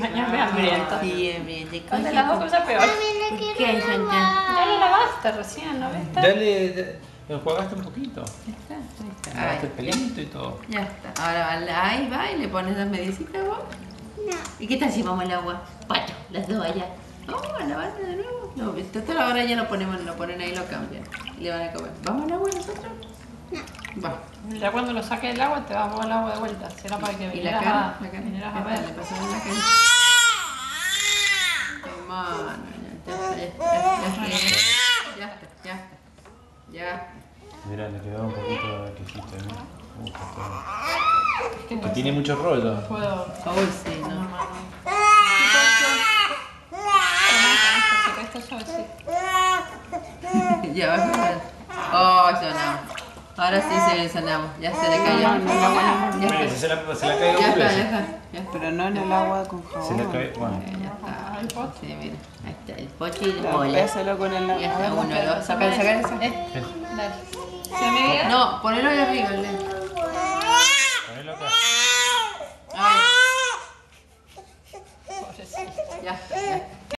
Bañame hambriento. Sí, hambriento. ¿Cuál de las dos cosas peor? ¿Por qué? Ya lo lavaste recién, ¿no ves? Dale, enjuagaste un poquito. Ahí está, ahí está. Lavaste el pelito y todo. Ya está. Ahora ahí va y le pones las medicitas vos. ¿Y qué tal si vamos al agua? Pacho, las dos allá. Vamos a lavarla de nuevo. No, esto hasta ahora ya lo ponemos, lo ponen ahí y lo cambian. Y le van a comer. ¿Vamos al agua nosotros? Va. Ya cuando lo saques del agua te vas a poner el agua de vuelta. Será para que ¿Y la vinieras cara? a, La cara. vinieras a ver. le pasamos la cara. Qué mano, ya está, ya está, ya está. Ya está, ya está. Ya. Mira, le quedó un poquito de quesito, ¿no? Uh, está todo. Tengo Que así. tiene mucho rollo. Puedo. Sí, No, no. no, no. Esto, esto. Oh. Ahora sí se sanamos, ya se le ah, cayó. Ya se la, ya, está, ya, está. Pero no en el agua con jabón. Se le. Ya está. Sí, mira. Ahí está el pochi y el bola. Con el agua. Ya está, uno, dos. Eh, dale. ¿Se me? No, ponelo ahí arriba. Ponelo acá. Ay. Ya ya.